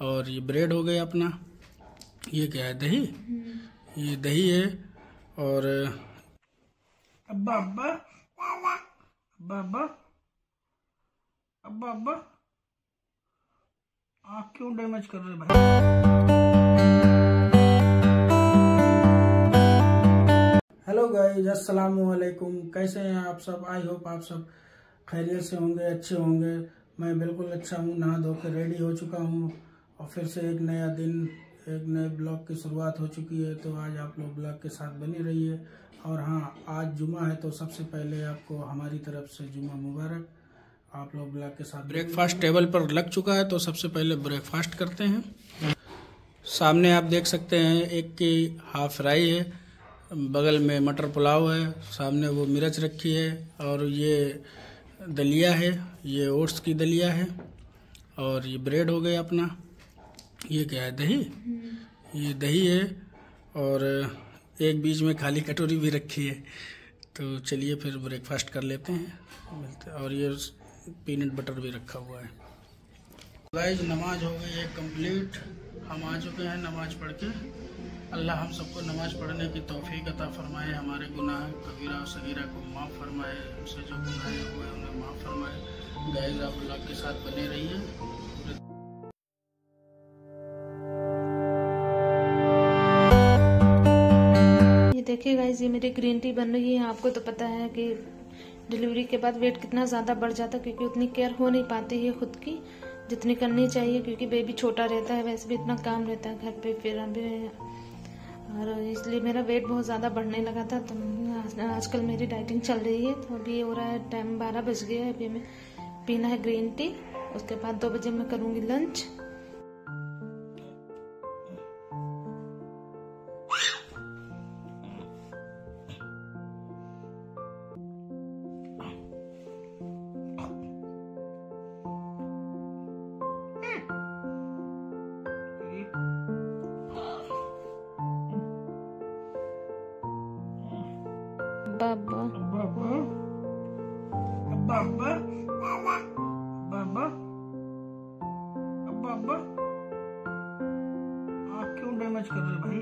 और ये ब्रेड हो गया अपना। ये क्या है, दही? ये दही है और अब्बा अब्बा अब्बा अब्बा अब्बा अब्बा। क्यों डैमेज कर रहे भाई? हेलो गाइस, अस्सलाम कैसे हैं आप सब? आई होप आप सब खैरियत से होंगे, अच्छे होंगे। मैं बिल्कुल अच्छा हूँ, नहा धो के रेडी हो चुका हूँ। और फिर से एक नया दिन, एक नए ब्लॉग की शुरुआत हो चुकी है तो आज आप लोग ब्लॉग के साथ बने रहिए। और हाँ आज जुमा है तो सबसे पहले आपको हमारी तरफ़ से जुमा मुबारक। आप लोग ब्लॉग के साथ ब्रेकफास्ट टेबल पर लग चुका है तो सबसे पहले ब्रेकफास्ट करते हैं। सामने आप देख सकते हैं, एक की हाफ़ फ्राई है, बगल में मटर पुलाव है, सामने वो मिर्च रखी है, और ये दलिया है, ये ओट्स की दलिया है, और ये ब्रेड हो गया अपना। ये क्या है, दही? ये दही है और एक बीच में खाली कटोरी भी रखी है। तो चलिए फिर ब्रेकफास्ट कर लेते हैं, मिलते और ये पीनट बटर भी रखा हुआ है। गाइज़ नमाज़ हो गई है कंप्लीट हम आ चुके हैं नमाज़ पढ़ के। अल्लाह हम सबको नमाज़ पढ़ने की तौफीक अता फरमाए, हमारे गुनाह कबीरा और सगीरा को माफ़ फरमाए, हमसे जो गुनाह हुए उन्हें माफ़ फरमाए। गाइज़ आप अल्लाह के साथ बने रहिए। देखिए गाइस ये मेरी ग्रीन टी बन रही है। आपको तो पता है कि डिलीवरी के बाद वेट कितना ज़्यादा बढ़ जाता है, क्योंकि उतनी केयर हो नहीं पाती है खुद की, जितनी करनी चाहिए, क्योंकि बेबी छोटा रहता है, वैसे भी इतना काम रहता है घर पे, फिर अभी और इसलिए मेरा वेट बहुत ज़्यादा बढ़ने लगा था तो आजकल मेरी डाइटिंग चल रही है तो अभी हो रहा है टाइम बारह बज गया है, अभी हमें पीना है ग्रीन टी उसके बाद दो बजे मैं करूँगी लंच अब्बा अब्बा अब्बा अब्बा अब्बा अब्बा अब्बा अब्बा क्यों डैमेज कर रहे भाई?